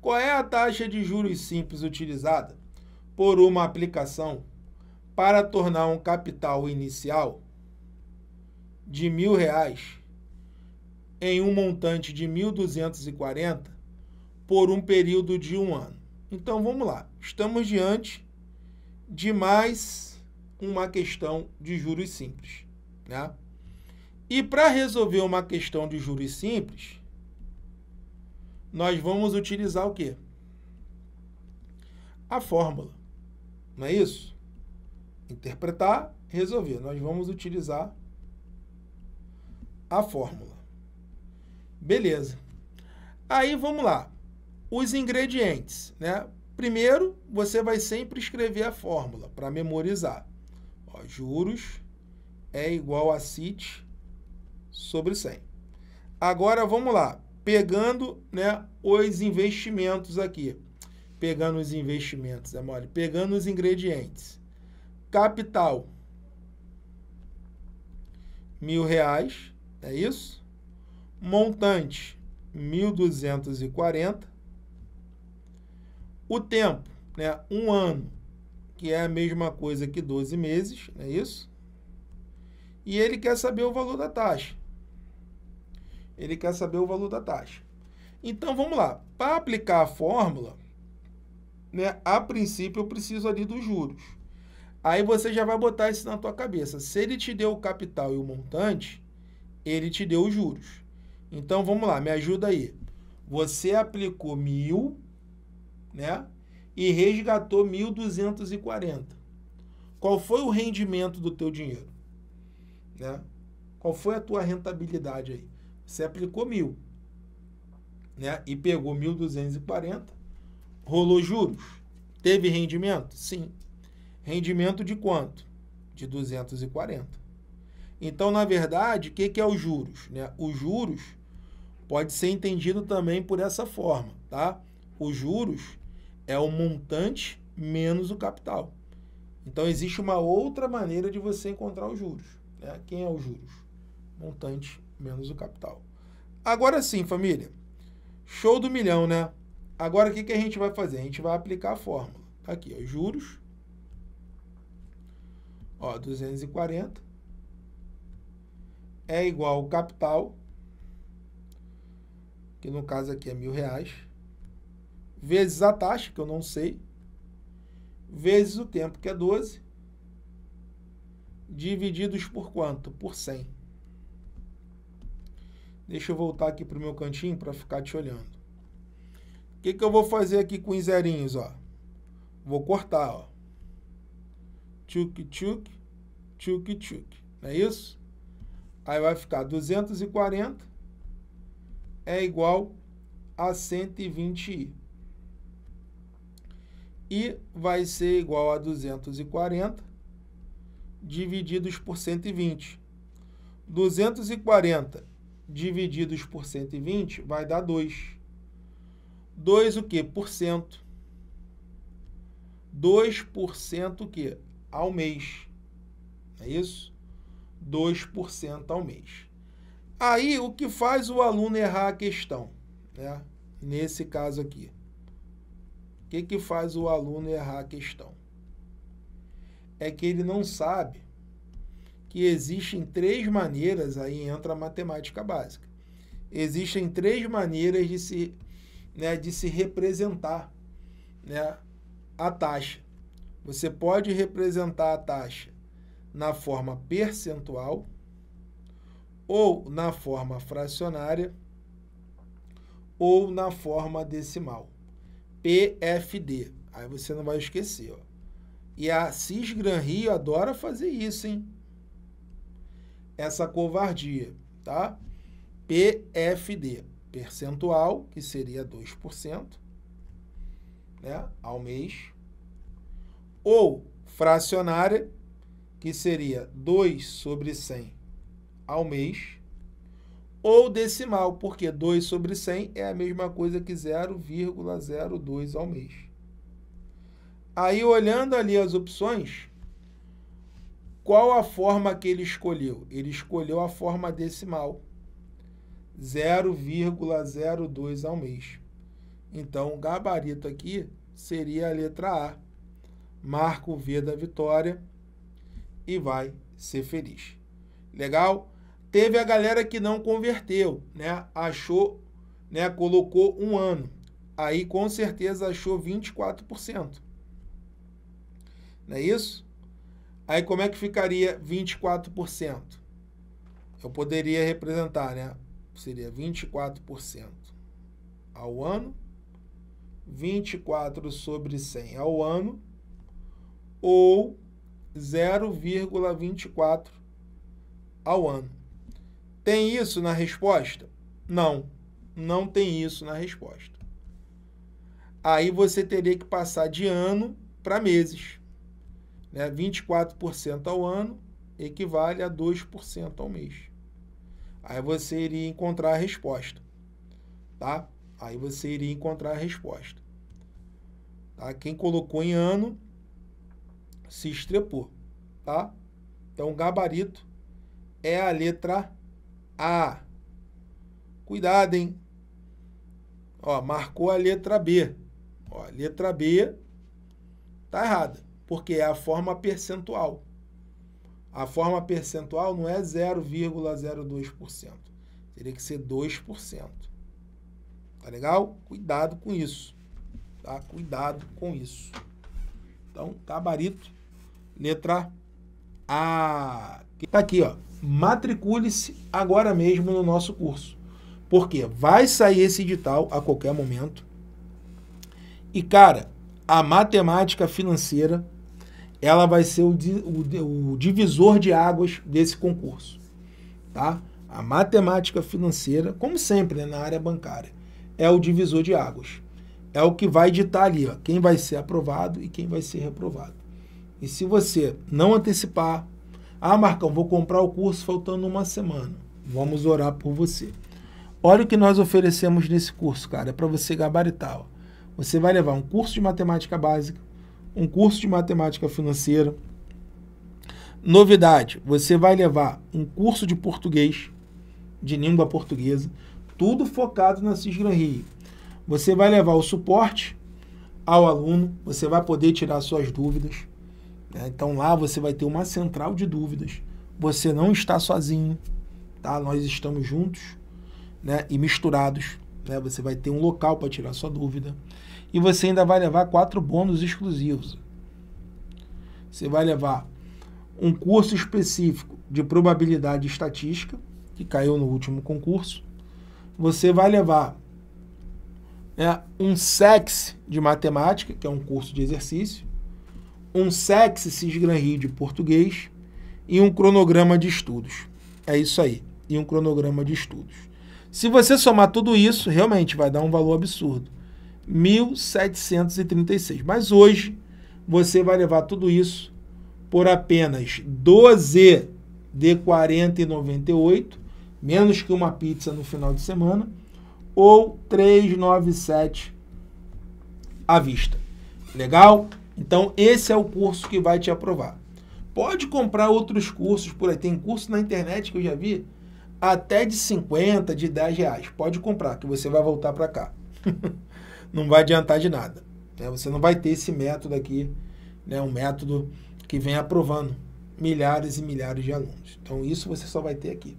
Qual é a taxa de juros simples utilizada por uma aplicação para tornar um capital inicial de mil reais em um montante de 1.240 por um período de um ano? Então vamos lá, estamos diante de mais uma questão de juros simples. Né? E para resolver uma questão de juros simples, nós vamos utilizar o quê? A fórmula. Não é isso? Interpretar, resolver. Nós vamos utilizar a fórmula. Beleza. Aí vamos lá. Os ingredientes, né? Primeiro, você vai sempre escrever a fórmula para memorizar. Ó, juros é igual a CIT sobre 100. Agora vamos lá pegando né, os investimentos aqui. Pegando os investimentos, é mole. Pegando os ingredientes. Capital. Mil reais, é isso? Montante, 1.240. O tempo, né? Um ano, que é a mesma coisa que 12 meses, é isso? E ele quer saber o valor da taxa. Ele quer saber o valor da taxa. Então, vamos lá. Para aplicar a fórmula, né, a princípio eu preciso ali dos juros. Aí você já vai botar isso na tua cabeça. Se ele te deu o capital e o montante, ele te deu os juros. Então, vamos lá, me ajuda aí. Você aplicou mil, né? E resgatou 1.240. Qual foi o rendimento do teu dinheiro? Né? Qual foi a tua rentabilidade aí? Você aplicou mil, né? E pegou 1.240, rolou juros. Teve rendimento? Sim. Rendimento de quanto? De 240. Então, na verdade, o que, que é os juros? Né? Os juros pode ser entendido também por essa forma, tá? Os juros é o montante menos o capital. Então, existe uma outra maneira de você encontrar os juros. Né? Quem é os juros? Montante menos o capital. Agora sim, família. Show do milhão, né? Agora o que, que a gente vai fazer? A gente vai aplicar a fórmula. Tá aqui, ó, juros. Ó, 240 é igual ao capital, que no caso aqui é mil reais, vezes a taxa, que eu não sei, vezes o tempo, que é 12, divididos por quanto? Por 100. Deixa eu voltar aqui para o meu cantinho para ficar te olhando. O que, que eu vou fazer aqui com os zerinhos, ó? Vou cortar, ó. Tchuk, tchuk, tchuk, tchuk. Não é isso? Aí vai ficar 240 é igual a 120i. E vai ser igual a 240 divididos por 120. 240 divididos por 120 vai dar 2. 2 o quê? Por cento. 2% o quê? Ao mês. É isso? 2% ao mês. Aí, o que faz o aluno errar a questão? Né? Nesse caso aqui. O que, que faz o aluno errar a questão? É que ele não sabe que existem três maneiras, aí entra a matemática básica. Existem três maneiras de se, né, de se representar né, a taxa. Você pode representar a taxa na forma percentual ou na forma fracionária ou na forma decimal. PFD. Aí você não vai esquecer. Ó. E a Cis Gran Rio adora fazer isso, hein? Essa covardia, tá? PFD, percentual, que seria 2%, né, ao mês, ou fracionária, que seria 2 sobre 100 ao mês, ou decimal, porque 2 sobre 100 é a mesma coisa que 0,02 ao mês. Aí, olhando ali as opções, qual a forma que ele escolheu? Ele escolheu a forma decimal. 0,02 ao mês. Então, o gabarito aqui seria a letra A. Marca o V da vitória e vai ser feliz. Legal? Teve a galera que não converteu, né? Achou, né? Colocou um ano. Aí com certeza achou 24%. Não é isso? Aí como é que ficaria 24%? Eu poderia representar, né? Seria 24% ao ano, 24 sobre 100 ao ano, ou 0,24 ao ano. Tem isso na resposta? Não, não tem isso na resposta. Aí você teria que passar de ano para meses. Né? 24% ao ano equivale a 2% ao mês. Aí você iria encontrar a resposta. Tá? Aí você iria encontrar a resposta. Tá? Quem colocou em ano se estrepou. Tá? Então, gabarito é a letra A. Cuidado, hein? Ó, marcou a letra B. Ó, letra B tá errada, porque é a forma percentual. A forma percentual não é 0,02%. Teria que ser 2%. Tá legal? Cuidado com isso. Tá? Cuidado com isso. Então, gabarito, letra A. Tá aqui, ó. Matricule-se agora mesmo no nosso curso. Porque vai sair esse edital a qualquer momento. E, cara, a matemática financeira ela vai ser o, o, o divisor de águas desse concurso. Tá? A matemática financeira, como sempre né, na área bancária, é o divisor de águas. É o que vai ditar ali ó, quem vai ser aprovado e quem vai ser reprovado. E se você não antecipar, ah, Marcão, vou comprar o curso faltando uma semana. Vamos orar por você. Olha o que nós oferecemos nesse curso, cara. É para você gabaritar. Ó. Você vai levar um curso de matemática básica, um curso de matemática financeira. Novidade: você vai levar um curso de português, de língua portuguesa, tudo focado na Cisgran Rio. Você vai levar o suporte ao aluno, você vai poder tirar suas dúvidas. Né? Então lá você vai ter uma central de dúvidas. Você não está sozinho, tá? Nós estamos juntos, né? E misturados. Né? Você vai ter um local para tirar sua dúvida. E você ainda vai levar quatro bônus exclusivos. Você vai levar um curso específico de probabilidade estatística, que caiu no último concurso. Você vai levar né, um SEX de matemática, que é um curso de exercício, um SEX Cisgran Rio de português e um cronograma de estudos. É isso aí, e um cronograma de estudos. Se você somar tudo isso, realmente vai dar um valor absurdo. 1.736. Mas hoje você vai levar tudo isso por apenas 12 de 40,98, menos que uma pizza no final de semana, ou 397 à vista. Legal? Então esse é o curso que vai te aprovar. Pode comprar outros cursos por aí. Tem curso na internet que eu já vi até de 50, de 10 reais. Pode comprar, que você vai voltar para cá. não vai adiantar de nada. Né? Você não vai ter esse método aqui, né? um método que vem aprovando milhares e milhares de alunos. Então, isso você só vai ter aqui.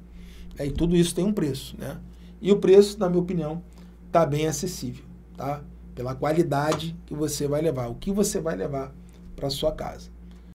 É, e tudo isso tem um preço. Né? E o preço, na minha opinião, está bem acessível. Tá? Pela qualidade que você vai levar, o que você vai levar para sua casa.